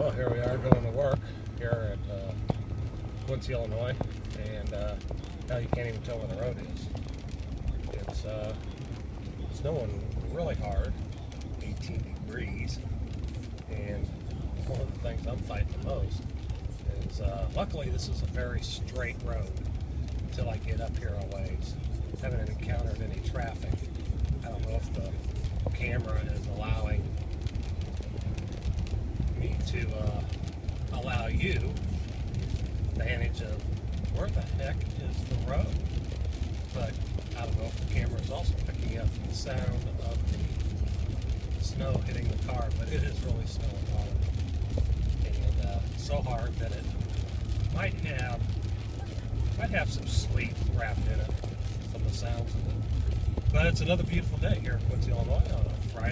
Well, here we are going to work here at uh, Quincy, Illinois, and uh, now you can't even tell where the road is. It's uh, snowing really hard, 18 degrees, and one of the things I'm fighting the most is uh, luckily this is a very straight road until I get up here a ways. Haven't encountered any traffic. I don't know if the camera is allowing me to uh, allow you advantage of where the heck is the road. But I don't know if the camera is also picking up the sound of the snow hitting the car, but it is really snowing hard. And uh, so hard that it might have might have some sleet wrapped in it from the sounds of it. But it's another beautiful day here in Quincy, Illinois on a Friday,